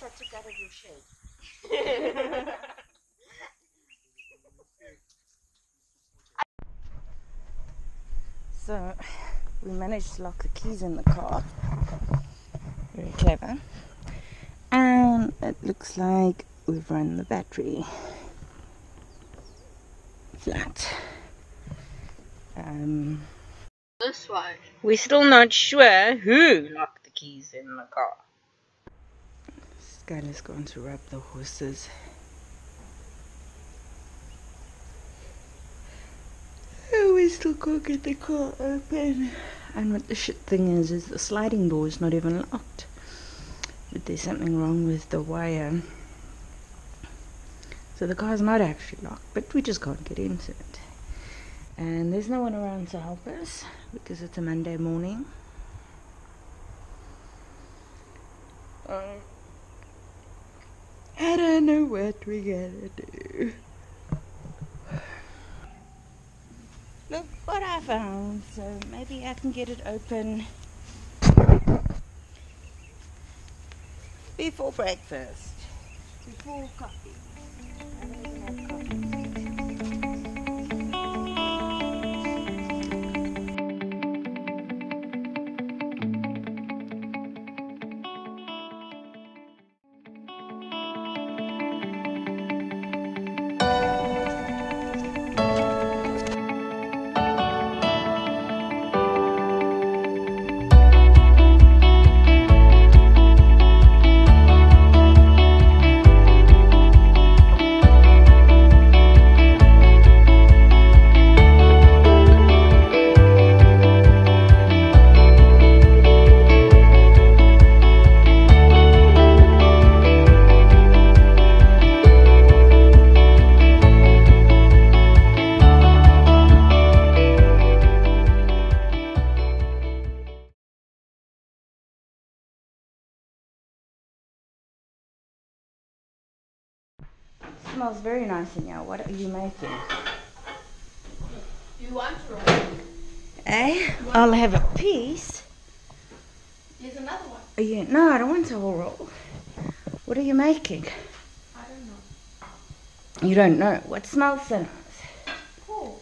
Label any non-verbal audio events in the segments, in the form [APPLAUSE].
I took out of your shed. [LAUGHS] so we managed to lock the keys in the car. Very clever. And it looks like we've run the battery flat. Um, This one. we're still not sure who locked the keys in the car. Skyla's going to rub the horses. Oh, we still can't get the car open. And what the shit thing is, is the sliding door is not even locked. But there's something wrong with the wire. So the car's not actually locked, but we just can't get into it. And there's no one around to help us because it's a Monday morning. Um, I don't know what we gotta do. Look what I found, so maybe I can get it open before breakfast, before coffee. Smells very nice in here. What are you making? You want to? Eh? I'll have a piece. Here's another one. No, I don't want a whole roll. What are you making? I don't know. You don't know. What smells so nice? Cool.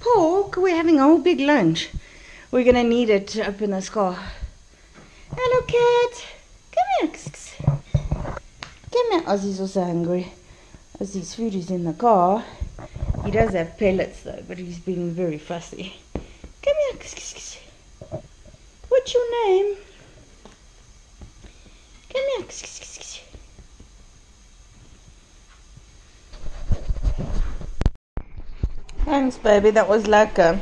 Pork? We're having a whole big lunch. We're gonna need it to open this car. Hello, cat. Here. Ozzy's also hungry. Ozzy's food is in the car. He does have pellets though, but he's being very fussy. Come here. What's your name? Come here. Thanks, baby. That was lekker.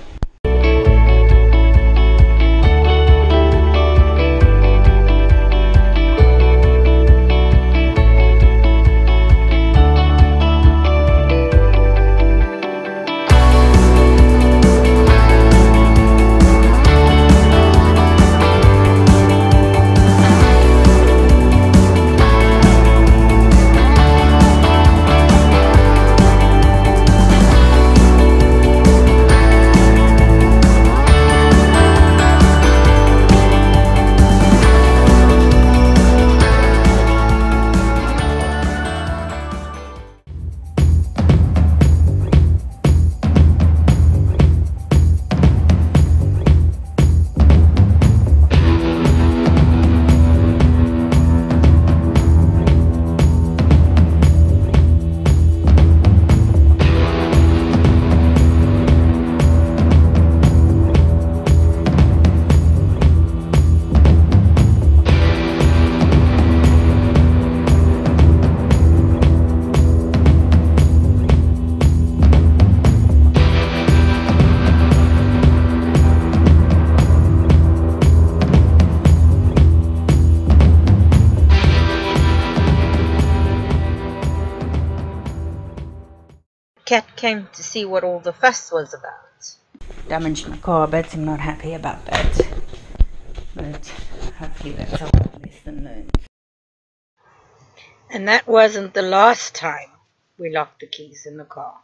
Cat came to see what all the fuss was about. Damaged my car, but I'm not happy about that. But hopefully that's a lesson learned. And that wasn't the last time we locked the keys in the car.